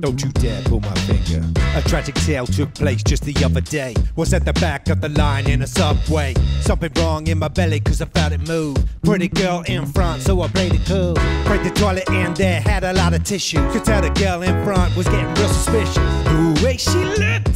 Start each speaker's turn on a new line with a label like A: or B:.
A: Don't you dare pull my finger. A tragic tale took place just the other day. Was at the back of the line in a subway. Something wrong in my belly cause I felt it move. Pretty girl in front, so I played it cool. Break the toilet in there, had a lot of tissue. Could tell the girl in front was getting real suspicious. The way she looked